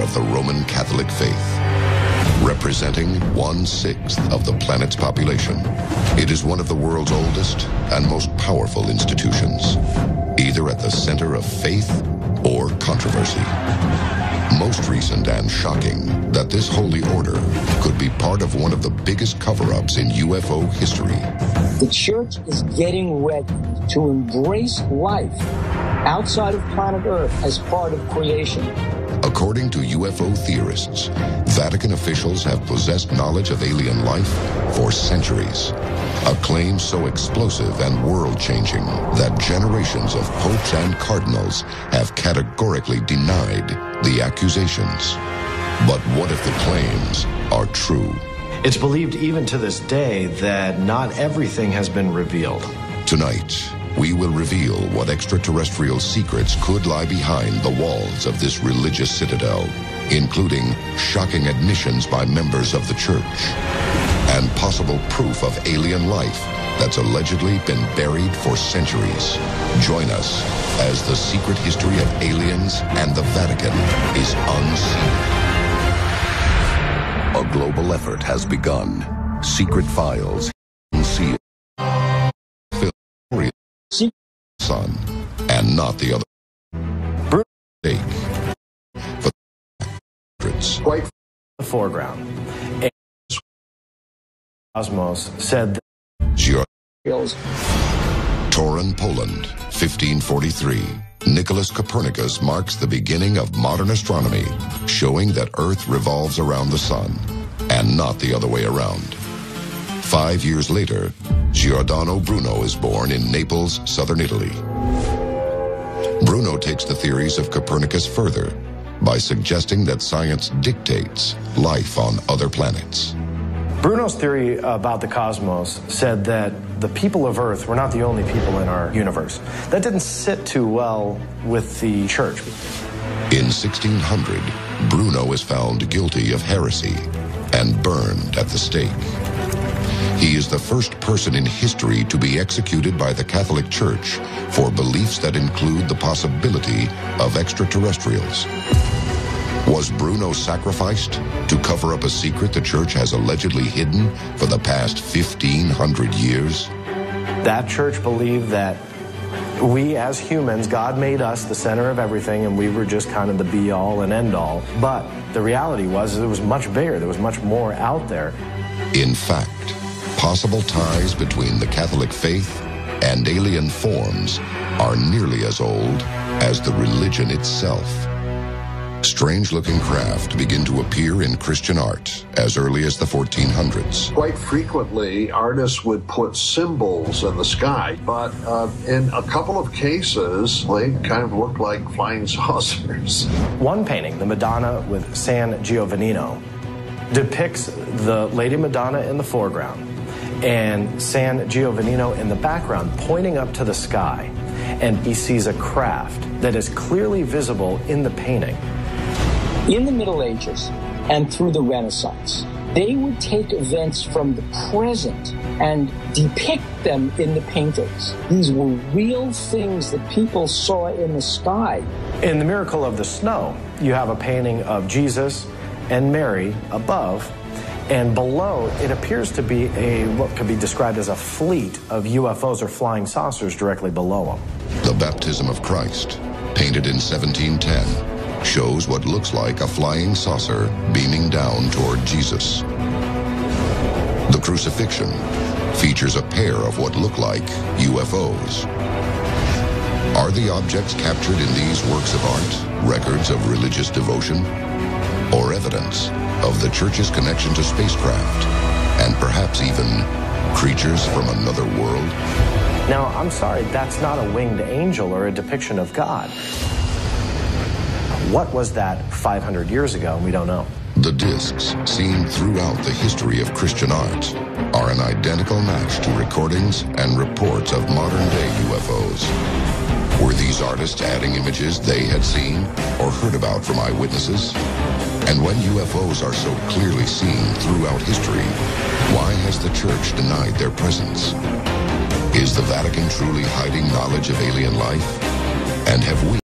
of the Roman Catholic faith. Representing one-sixth of the planet's population, it is one of the world's oldest and most powerful institutions, either at the center of faith or controversy. Most recent and shocking that this holy order could be part of one of the biggest cover-ups in UFO history. The church is getting ready to embrace life outside of planet Earth as part of creation. According to UFO theorists, Vatican officials have possessed knowledge of alien life for centuries. A claim so explosive and world-changing that generations of popes and cardinals have categorically denied the accusations. But what if the claims are true? It's believed even to this day that not everything has been revealed. Tonight, we will reveal what extraterrestrial secrets could lie behind the walls of this religious citadel, including shocking admissions by members of the church and possible proof of alien life that's allegedly been buried for centuries. Join us as the secret history of aliens and the Vatican is unseen. A global effort has begun. Secret files, son, and not the other. Fake. For hundreds. Quite the foreground. And Cosmos said that Geo-. Toruń, Poland, 1543. Nicholas Copernicus marks the beginning of modern astronomy, showing that Earth revolves around the sun and not the other way around. Five years later, Giordano Bruno is born in Naples, southern Italy. Bruno takes the theories of Copernicus further by suggesting that science dictates life on other planets. Bruno's theory about the cosmos said that the people of Earth were not the only people in our universe. That didn't sit too well with the church. In 1600, Bruno is found guilty of heresy and burned at the stake. He is the first person in history to be executed by the Catholic Church for beliefs that include the possibility of extraterrestrials. Was Bruno sacrificed to cover up a secret the church has allegedly hidden for the past 1500 years? That church believed that we as humans, God made us the center of everything and we were just kind of the be all and end all. But the reality was it was much bigger. There was much more out there. In fact, possible ties between the Catholic faith and alien forms are nearly as old as the religion itself. Strange-looking craft begin to appear in Christian art as early as the 1400s. Quite frequently, artists would put symbols in the sky, but uh, in a couple of cases, they kind of looked like flying saucers. One painting, the Madonna with San Giovannino, depicts the Lady Madonna in the foreground and San Giovannino in the background pointing up to the sky. And he sees a craft that is clearly visible in the painting. In the Middle Ages and through the Renaissance, they would take events from the present and depict them in the paintings. These were real things that people saw in the sky. In The Miracle of the Snow, you have a painting of Jesus and Mary above, and below it appears to be a what could be described as a fleet of UFOs or flying saucers directly below them. The Baptism of Christ, painted in 1710, shows what looks like a flying saucer beaming down toward Jesus. The Crucifixion features a pair of what look like UFOs. Are the objects captured in these works of art records of religious devotion or evidence of the church's connection to spacecraft and perhaps even creatures from another world? Now, I'm sorry, that's not a winged angel or a depiction of God. What was that 500 years ago? We don't know. The discs, seen throughout the history of Christian art, are an identical match to recordings and reports of modern-day UFOs. Were these artists adding images they had seen or heard about from eyewitnesses? And when UFOs are so clearly seen throughout history, why has the church denied their presence? Is the Vatican truly hiding knowledge of alien life? And have we